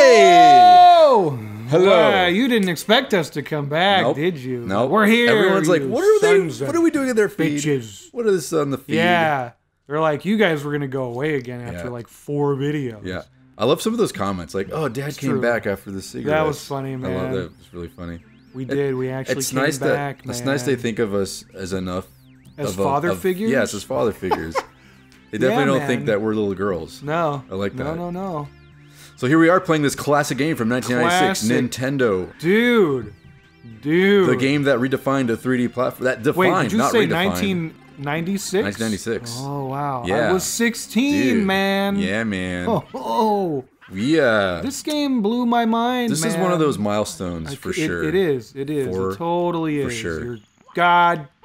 Whoa! Hello. Wow, you didn't expect us to come back, Nope. did you? No, We're here. Everyone's like, "What are they? What are we doing in their feed? bitches?" What is this on the feed?" Yeah. They're like, you guys were gonna go away again after Yeah. like four videos. yeah. I love some of those comments, like, "Oh, Dad came true. back after the cigarette." That was funny, man. I love man. that. It's really funny. We did. We actually it's came nice back, that it's nice they think of us as enough As of father of- figures? Yes, as father figures. they definitely don't think that we're little girls. No. I like that. no, no. No. So here we are playing this classic game from 1996, Classic. Nintendo. Dude. Dude. The game that redefined a 3D platform. That defined, Wait, did you not say redefined. 1996? 1996. Oh, wow. I was 16, Dude. man. Yeah, man. Oh, oh. We uh, This game blew my mind, this is one of those milestones I for it- sure. It is. It is. For- it totally is. for sure. You're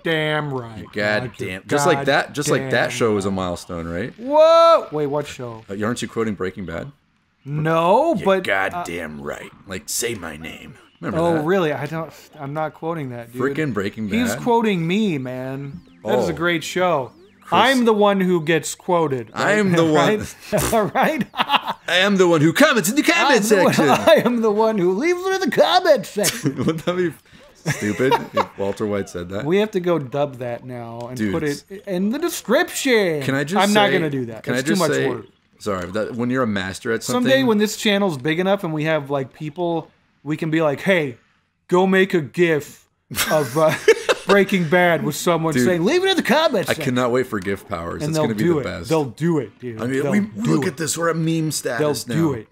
goddamn right. God Like, you're damn! Just like that, just like that show is a milestone, right? Whoa! Wait, what show? Uh, aren't you quoting Breaking Bad? No, but goddamn right. Like say my name. Remember oh, that? really? I don't. I'm not quoting that, dude. Freaking Breaking Bad. He's quoting me, man. That is a Oh. great show. I'm the one who gets quoted. right? I'm the one- All right. I am the one who comments in the I'm comment the one- section. I am the one who leaves it in the comment section. Wouldn't that be stupid if Walter White said that? We have to go dub that now and Dude, put it in the description. Can I just? I'm not gonna do that. Can That's I just too much say? work. Sorry, that when you're a master at something. Someday when this channel's big enough and we have like people, we can be like, "Hey, go make a GIF of uh, Breaking Bad with someone Dude, saying, leave it in the comments." I section." cannot wait for gift powers. and it's they'll gonna be do the it. best. They'll do it, dude. I mean, They'll we, look it. at this. We're at meme status They'll now. do it.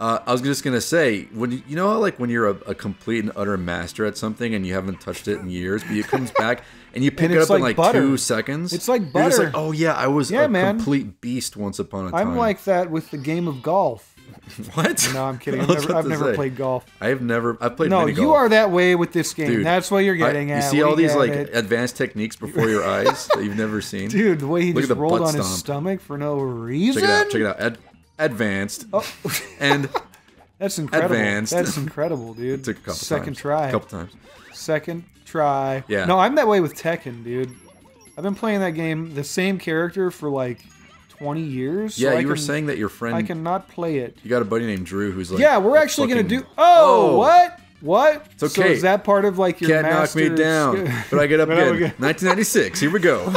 Uh, I was just gonna say, when you, know like when you're a, a complete and utter master at something and you haven't touched it in years, but it comes back and you pick And it up it's in like like butter. two seconds. It's like butter. like, oh yeah, I was Yeah, a man. complete beast once upon a time. I'm like that with the game of golf. what? No, I'm kidding. I I've never, I've never played golf. I have never. I've played. Golf. No, you are that way with this game. Dude, That's what you're I- getting at. You see all these like it. advanced techniques before your eyes that you've never seen. Dude, the way he Look just rolled on his stomach for no reason. Check it out. Check it out. Ad- advanced Oh. and That's incredible. Advanced. That's incredible, dude. took a couple Second times. try. couple times. Second try. Yeah. No, I'm that way with Tekken, dude. I've been playing that game, the same character for like 20 years. so Yeah, I you were can- saying that your friend. I cannot play it. You got a buddy named Drew who's like. yeah, we're a actually gonna do. Oh, oh, what? What? It's So is that part of like your Can't knock me down, but I get up again. 1996. Here we go.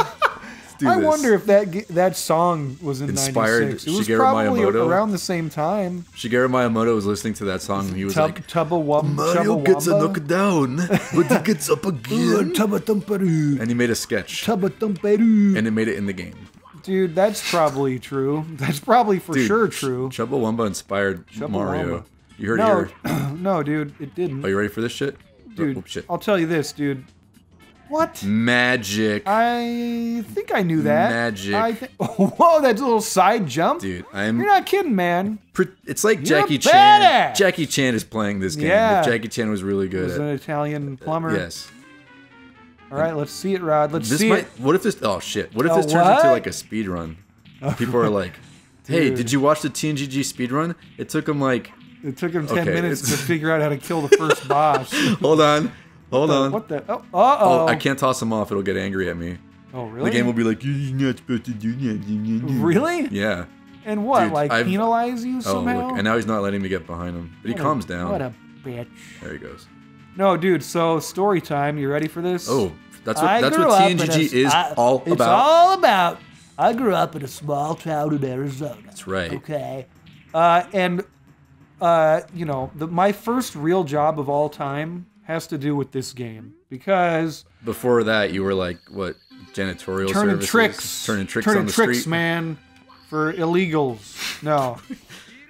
Do I this. wonder if that that song was in Inspired 96. It was Shigeru probably Miyamoto? around the same time. Shigeru Miyamoto was listening to that song and he was Tub, like, Mario gets a knockdown, but he gets up again. And he made a sketch, and it made it in the game. Dude, that's probably true. That's probably for Dude, sure true. Chumbawamba inspired Mario. Chumbawamba. You heard No, it here. no, dude, it didn't. Are you ready for this shit? Oh, dude, Oh, shit. I'll tell you this, dude. What? Magic. I think I knew that. Magic. I think. whoa, that little side jump. Dude, I'm. You're not kidding, man. it's like You're Jackie Chan. badass. Jackie Chan is playing this game. Yeah. If Jackie Chan was really good was at an Italian plumber. Yes. All right, let's see it, Rod. Let's This see might. it. What if this? Oh shit! What if Oh, this turns into like a speed run? People are like, "Hey, did you watch the TNGG speed run? It took them like, It took him ten Okay, minutes to figure out how to kill the first boss. hold on, hold on. What the? Oh, uh oh. Oh, I can't toss him off. It'll get angry at me. Oh, really? The game will be like, "You're not supposed to do that." Really? Yeah. And what? Dude, like I've- penalize you Oh, somehow? look, and now he's not letting me get behind him, but he What a- calms down. What a bitch. There he goes. No, dude. So story time. You ready for this? Oh, that's what I that's what TNGG a- is I- all it's about. It's all about. I grew up in a small town in Arizona. That's right. Okay, uh, and uh, you know, the, my first real job of all time has to do with this game because Before that, you were like what janitorial turning services? tricks, turning tricks turning on the tricks, street. man, for illegals. No.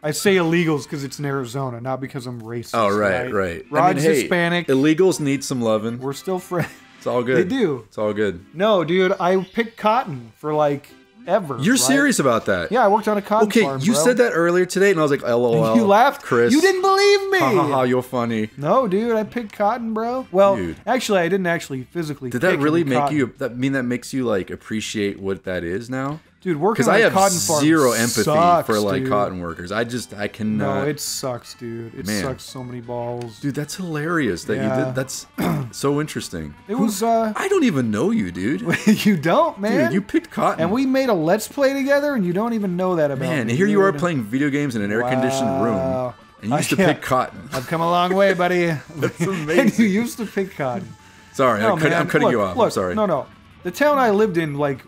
I say illegals because it's in Arizona, not because I'm racist. Oh right, right. Rod's I mean, hey, Hispanic. Illegals need some loving. We're still friends. It's all good. They do. It's all good. No, dude, I picked cotton for like ever. You're right? serious about that? Yeah, I worked on a cotton Okay, farm. you bro. said that earlier today, and I was like, "LOL." You laughed, Chris. You didn't believe me. Ha ha ha! You're funny. No, dude, I picked cotton, bro. Well, Dude. actually, I didn't actually physically. Did that really make cotton. you? That mean that makes you like appreciate what that is now? Dude, working because on I have cotton farm zero empathy sucks, for like dude. cotton workers. I just I cannot. No, it sucks, dude. It Man. sucks so many balls. dude, that's hilarious that you did. That's so interesting. It was uh I don't even know you, dude. you don't, man. Dude, you picked cotton. and we made a let's play together and you don't even know that about man, me, and here you are playing video games in an air-conditioned room, and you used to I- yeah. pick cotton. I've come a long way, buddy. That's and amazing. you used to pick cotton. Sorry, No, I i'm cutting look, you off. Look, I'm sorry. No, no. The town I lived in, like,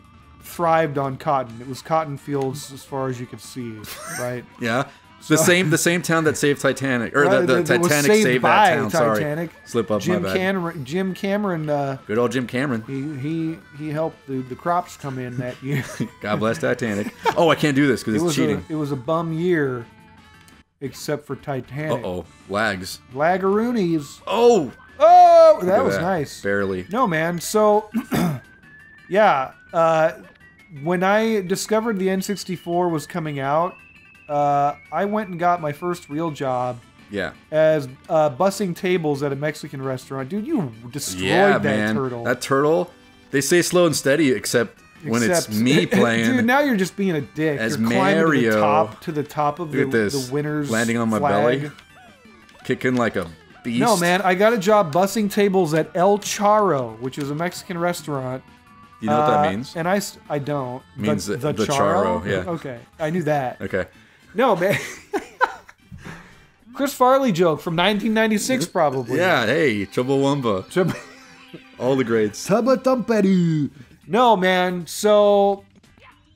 thrived on cotton. It was cotton fields as far as you could see, right? Yeah. The same, the same town that saved Titanic, or Right, the, the that- that Titanic saved, by that town. Sorry, slip up Jim my bad. Cameron. Jim Cameron. Uh, Good old Jim Cameron. he he he helped the, the crops come in that year. God bless Titanic. Oh, I can't do this because it it's was cheating. a it was a bum year, except for Uh Titanic. oh, lags. Lagaroonies. Oh, Oh, that was nice. Barely. No, man. So, yeah, uh, when I discovered the N64 was coming out, uh, I went and got my first real job Yeah. as uh, bussing tables at a Mexican restaurant. Dude, you destroyed Yeah, that man. turtle. That turtle. They say slow and steady, except when it's me playing. Dude, now you're just being a dick. as you're climbing to the Mario. top to the top of the, this. the winner's landing on my flag. belly, kicking like a beast. No, man, I got a job bussing tables at El Charo, which is a Mexican restaurant. You know what that Uh, means? And I don't. Means the, the- the, charo? charo, yeah. Okay, I knew that. Okay. No, man. Chris Farley joke from 1996, probably. Yeah. Hey, Chumbawamba. Chub- All the grades. No, man. So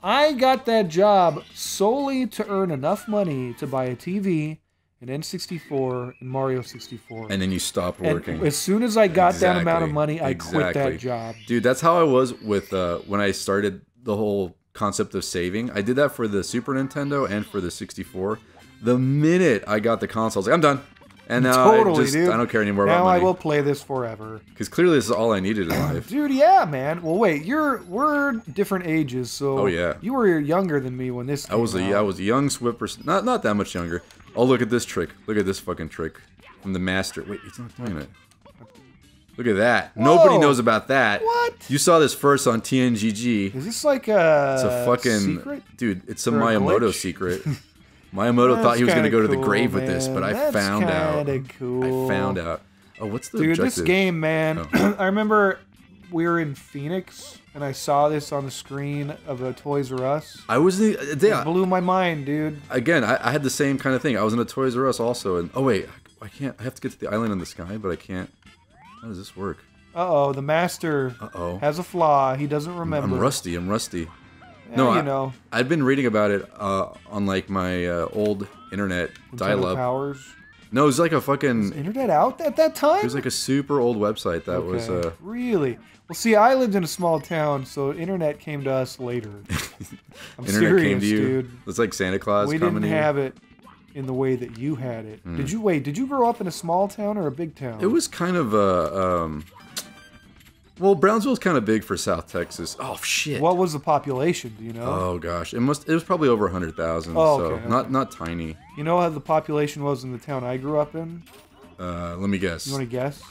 I got that job solely to earn enough money to buy a TV, an N64, and Mario 64. And then you stop And working. as soon as I got that amount of money, I quit that job. Dude, that's how I was with uh, when I started the whole concept of saving. I did that for the Super Nintendo and for the 64. The minute I got the console, I was like, I'm done. And now totally, I just dude. I don't care anymore now about I will play this forever. Because clearly this is all I needed in life. Dude, yeah, man. Well, wait, you're we're different ages, so Oh, yeah. you were younger than me when this. I was a came I was a young Swipper, not not that much younger. Oh, look at this trick. Look at this fucking trick from the master. Wait, he's not doing it. Look at that. Nobody knows about that. What? You saw this first on TNGG. Is this like a, It's a fucking secret? dude. It's a Or a Miyamoto glitch? secret. Miyamoto thought he was gonna kinda go to the cool, grave with this, but man. I That's found out. cool. I found out. Oh, what's the Dude, objective? this game, man. Oh. I remember we were in Phoenix, and I saw this on the screen of a Toys R Us. I was the It blew my mind, dude. Again, I, I had the same kind of thing. I was in a Toys R Us also, and oh wait, I can't. I have to get to the island in the sky, but I can't. How does this work? Uh oh, the master Uh oh. has a flaw. He doesn't remember. I'm rusty. I'm rusty. Yeah, no, you I- know, I've been reading about it uh, on like my uh, old internet dial-up. powers. No, it was like a fucking. Internet out at that time? It was like a super old website that was. Uh, really? Well, see, I lived in a small town, so internet came to us later. I'm internet serious, came to you. dude. It's like Santa Claus We coming didn't have it in the way that you had it. Hmm. Did you wait? Did you grow up in a small town or a big town? It was kind of a. Um, well, Brownsville's kind of big for South Texas. Oh shit. What was the population? Do you know? Oh gosh, it must. It was probably over hundred thousand. Oh, so okay, not okay. not tiny. You know how the population was in the town I grew up in? Uh, let me guess. You want to guess?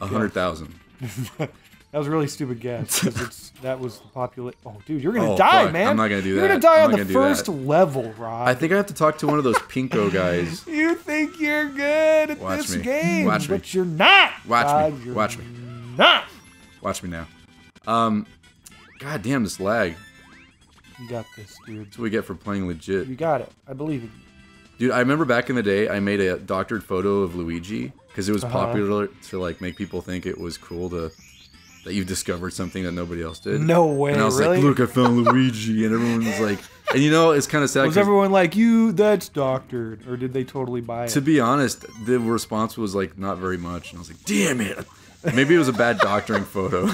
A hundred thousand. That was a really stupid guess it's that was the population. Oh, dude, you're gonna Oh, die, fuck. man. I'm not gonna do that. You're gonna die I'm on the first level, Rob. I think I have to talk to one of those pinko guys. you think you're good at Watch this me. game, Watch me. but you're not. Watch Rob, me. You're Watch me. Not. Watch me now. Um, god damn this lag. You got this, dude. That's what we get for playing legit. You got it. I believe in you. Dude, I remember back in the day, I made a doctored photo of Luigi because it was Uh-huh. popular to like make people think it was cool to that you discovered something that nobody else did. No way, And I was really? like, "Look, I found Luigi," and everyone was like, and you know, it's kind of sad. Was everyone like you? That's doctored, or did they totally buy it? to be honest, the response was like not very much, and I was like, "Damn it!" Maybe it was a bad doctoring photo.